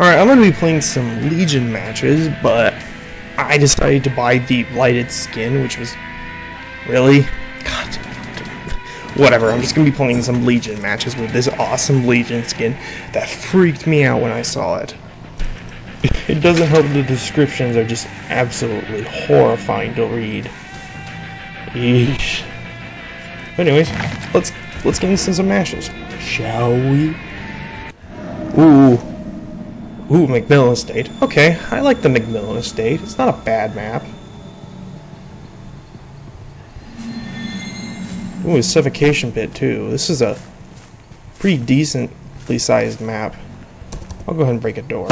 Alright, I'm gonna be playing some Legion matches, but I decided to buy the Blighted skin, which was really God. Whatever. I'm just gonna be playing some Legion matches with this awesome Legion skin that freaked me out when I saw it. It doesn't help the descriptions are just absolutely horrifying to read. Eesh. Anyways, let's let's get into some matches, shall we? Ooh. Ooh, MacMillan Estate. Okay, I like the MacMillan Estate. It's not a bad map. Ooh, a suffocation pit too. This is a pretty decently sized map. I'll go ahead and break a door.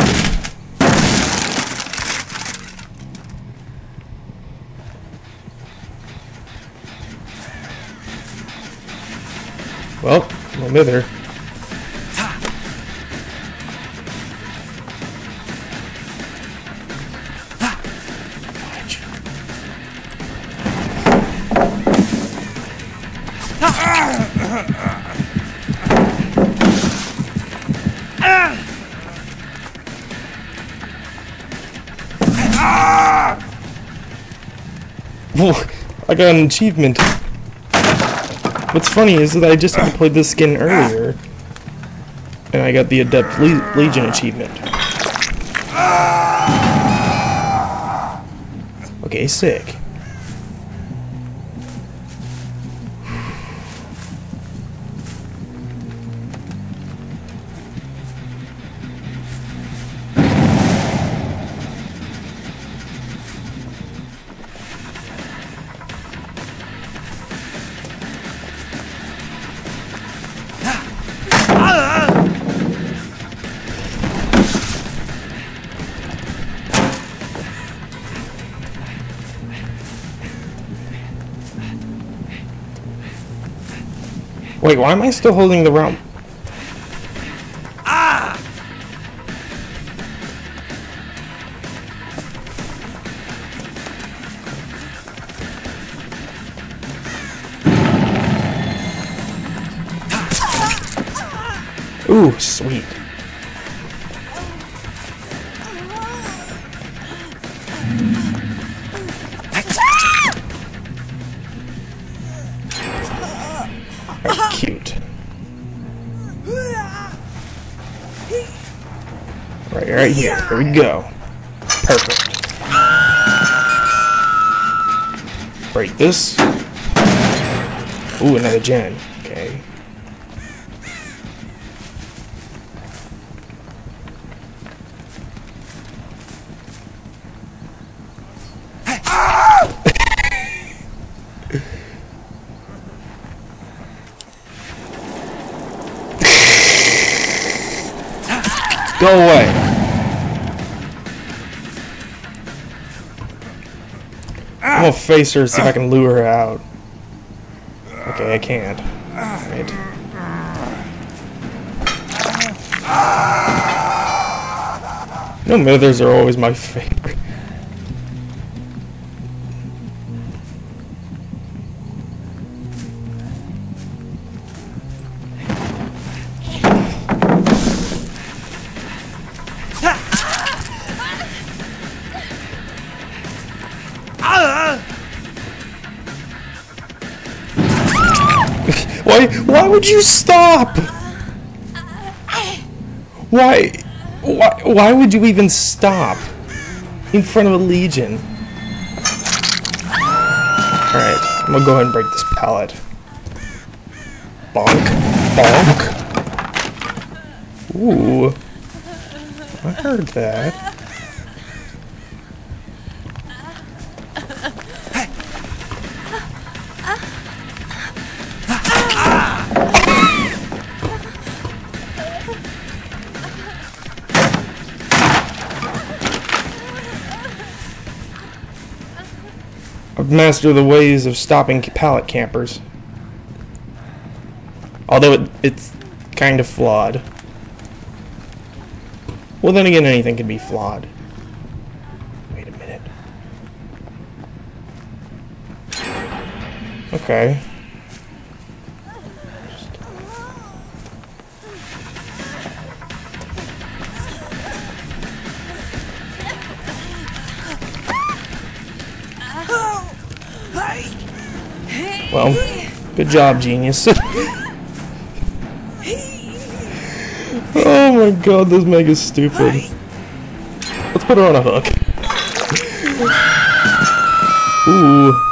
Well, no mither. I got an achievement. What's funny is that I just played this skin earlier, and I got the Adept Le Legion achievement. Okay, sick. Wait, why am I still holding the realm? Cute. Right, right here. Here we go. Perfect. Break this. Ooh, another gen. Okay. Go away. I'm gonna face her, see if I can lure her out. Okay, I can't. Right. No mithers are always my favorite. Why? Why would you stop? Why? Why? Why would you even stop in front of a legion? All right, I'm gonna go ahead and break this pallet. Bonk, bonk. Ooh, I heard that. I've mastered the ways of stopping pallet campers. Although it, it's kind of flawed. Well, then again, anything can be flawed. Wait a minute. Okay. Well, good job, genius. oh my god, this Meg is stupid. Let's put her on a hook. Ooh.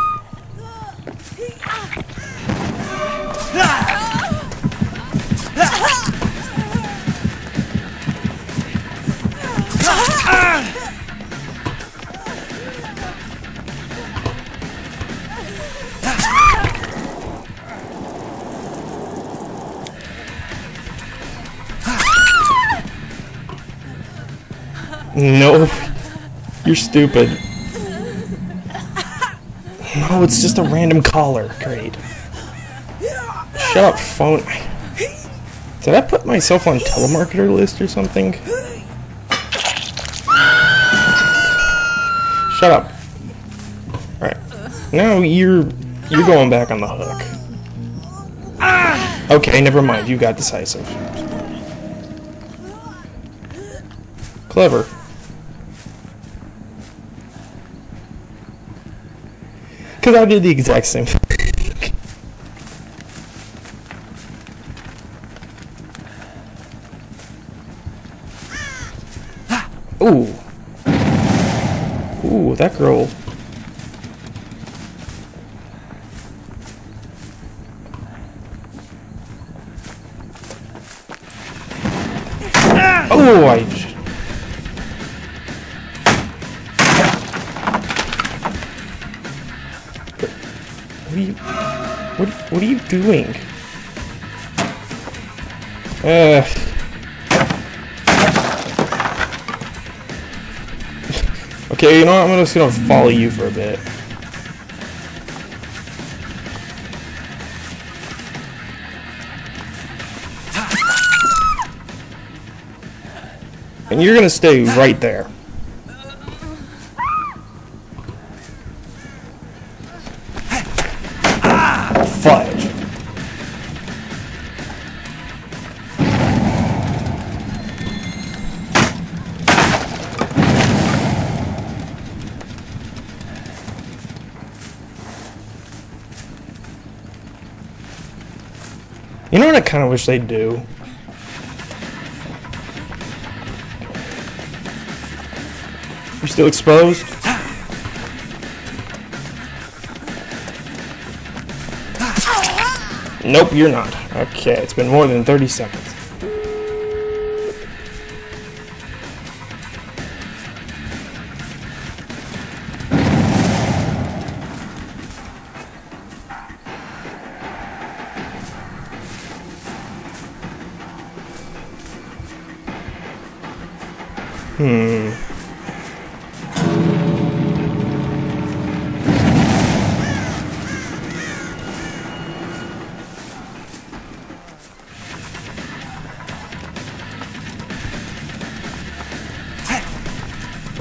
No. You're stupid. No, it's just a random caller. Great. Shut up, phone. Did I put myself on telemarketer list or something? Shut up. Alright. Now you're you're going back on the hook. Okay, never mind. You got decisive. Clever. Because I did the exact same thing. Ooh. Ooh, that girl. Oh, I What, are you doing? Uh... okay, you know what? I'm just gonna follow you for a bit. And you're gonna stay right there. You know what I kind of wish they'd do? You still exposed? Nope, you're not. Okay, it's been more than 30 seconds. Hmm.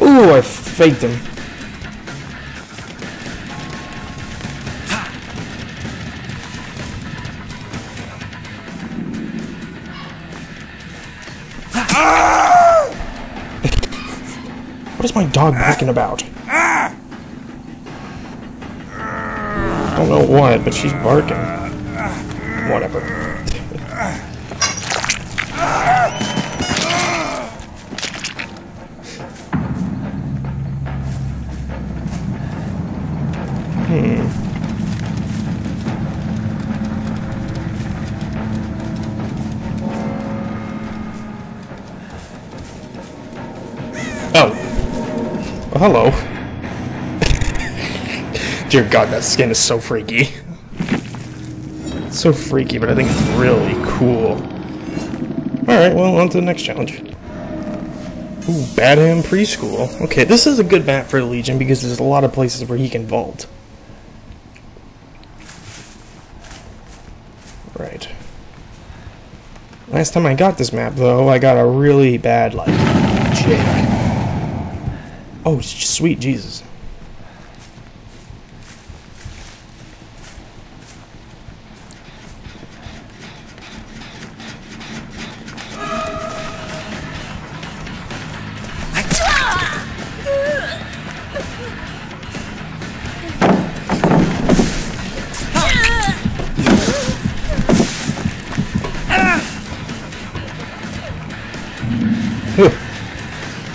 Ooh, I faked him. What is my dog barking about? I don't know what, but she's barking. Whatever. Well, hello. Dear God, that skin is so freaky. So freaky, but I think it's really cool. Alright, well, on to the next challenge. Ooh, Badham Preschool. Okay, this is a good map for Legion because there's a lot of places where he can vault. Right. Last time I got this map, though, I got a really bad, like. Oh, sweet Jesus.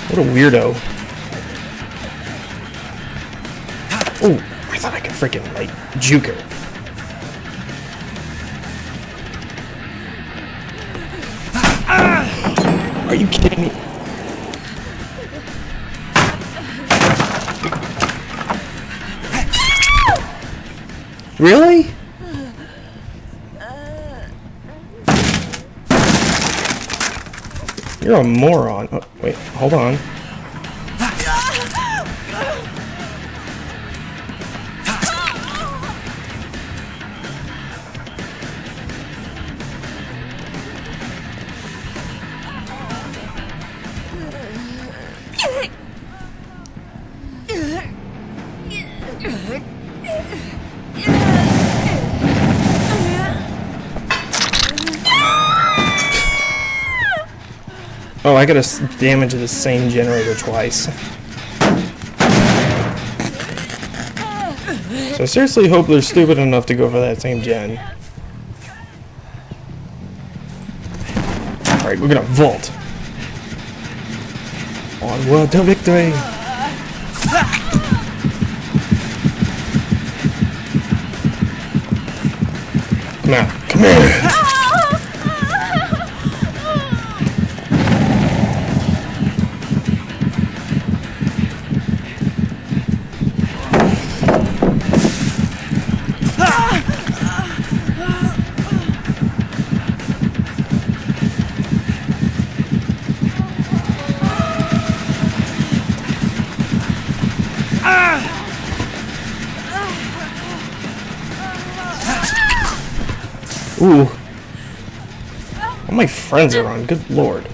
What a weirdo. Thought I could freaking, like, juke her. Are you kidding me? Really? You're a moron. Oh, wait, hold on. I gotta damage the same generator twice. So I seriously hope they're stupid enough to go for that same gen. Alright, we're gonna vault. Onward to victory! Come on, come here! Ooh. All my friends are on, good lord.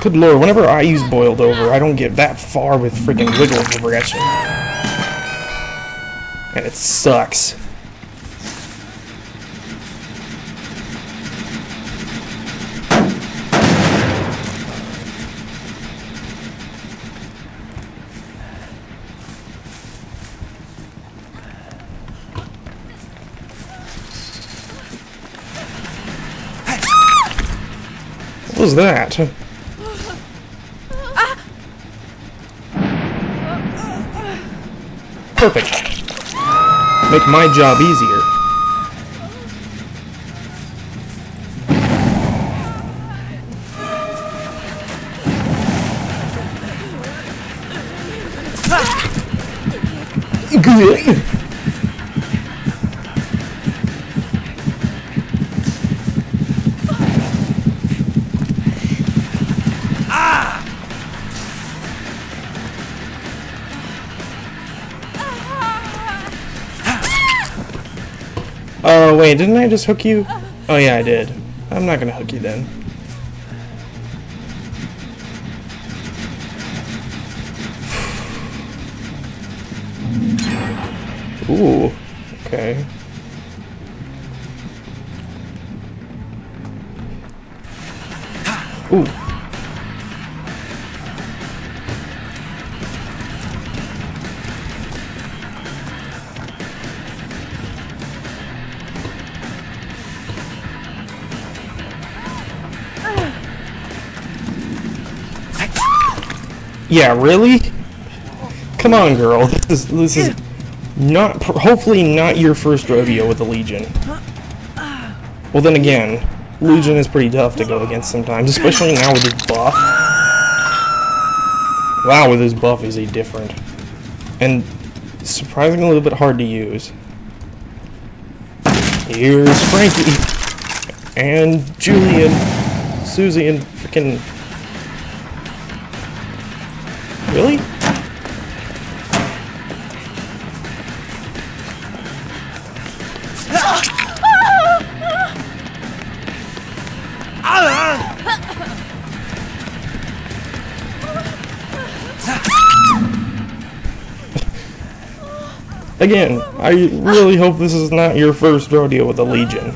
Good lord, whenever I use boiled over, I don't get that far with freaking wiggle progression. And it sucks. Was that? Perfect. Make my job easier. Good. Oh, wait, didn't I just hook you? Oh, yeah, I did. I'm not gonna hook you then. Ooh, okay. Ooh. Yeah, really? Come on, girl. This is this is not hopefully not your first rodeo with the Legion. Well, then again, Legion is pretty tough to go against sometimes, especially now with his buff. Wow, with his buff, is he different? And surprisingly a little bit hard to use. Here's Frankie and Julian, Susie, and freaking Really? Again, I really hope this is not your first rodeo with the Legion.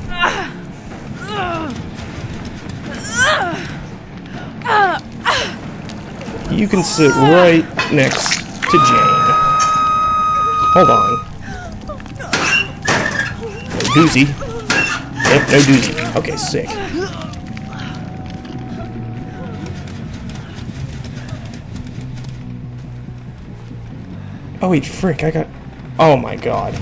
Can sit right next to Jane. Hold on. doozy. Nope, no doozy. Okay, sick. Oh wait, frick, I got... Oh my god.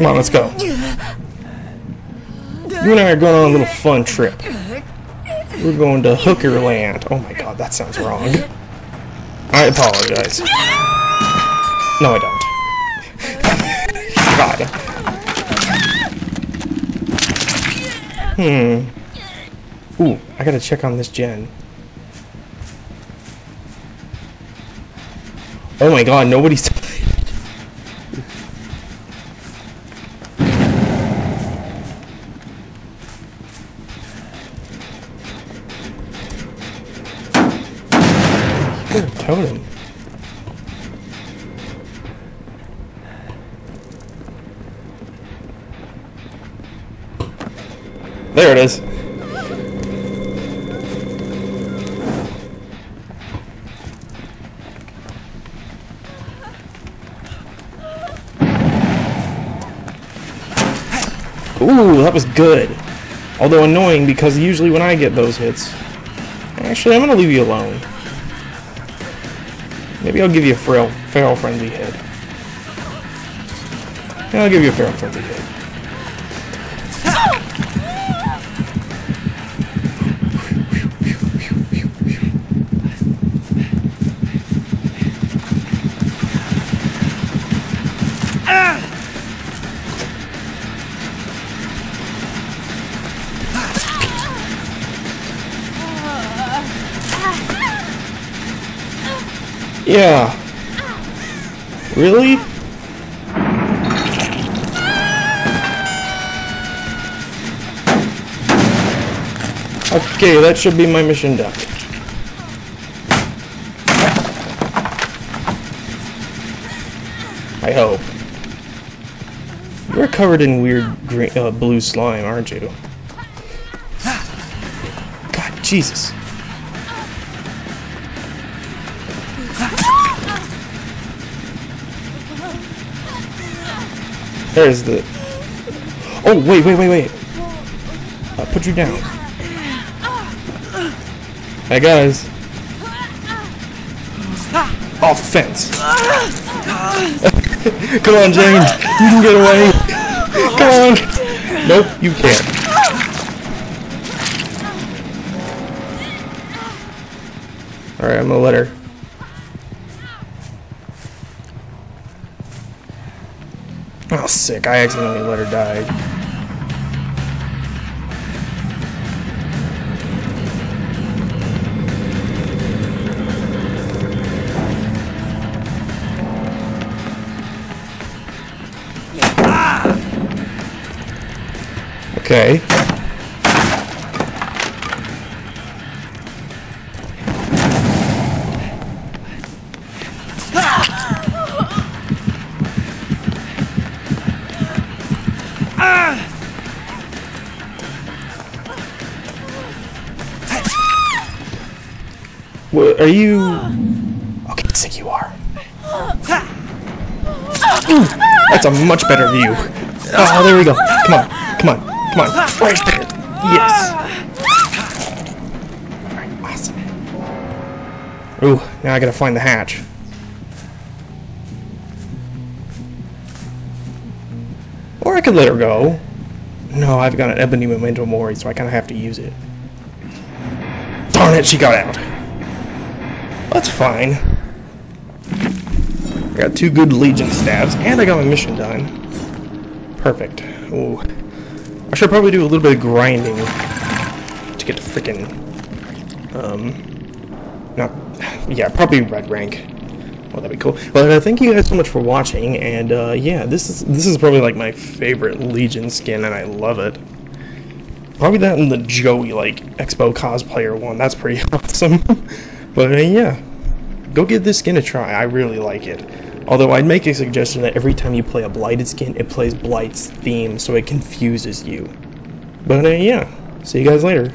Come on, let's go. You and I are going on a little fun trip. We're going to Hookerland. Oh my god, that sounds wrong. I apologize. No, I don't. God. Hmm. Ooh, I gotta check on this gen. Oh my god, nobody's... There it is. Ooh, that was good. Although annoying because usually when I get those hits. Actually, I'm gonna leave you alone. Maybe I'll give you a feral, feral friendly hit. Yeah, I'll give you a feral friendly hit. Yeah. Really? Okay, that should be my mission done. I hope. You're covered in weird green, uh, blue slime, aren't you? God, Jesus. There's the... Oh, wait, wait, wait, wait. I'll put you down. Hey, guys. Off the fence. Come on, James. You can get away. Come on. Nope, you can't. Alright, I'm gonna let her. Oh, sick. I accidentally let her die. Okay. What, are you... Okay, sick you are. Ooh, that's a much better view. Oh, there we go. Come on, come on, come on. Right there. Yes. Alright, awesome. Ooh, now I gotta find the hatch. Or I could let her go. No, I've got an ebony memento mori, so I kind of have to use it. Darn it, she got out. That's fine. I got two good Legion stabs, and I got my mission done. Perfect. Ooh. I should probably do a little bit of grinding to get to freaking, um, not, yeah, probably red rank. Well, that'd be cool. Well, uh, thank you guys so much for watching, and uh, yeah, this is this is probably like my favorite Legion skin, and I love it. Probably that and the Joey like Expo cosplayer one. That's pretty awesome. But uh, yeah, go give this skin a try. I really like it. Although I'd make a suggestion that every time you play a Blighted skin, it plays Blight's theme, so it confuses you. But uh, yeah, see you guys later.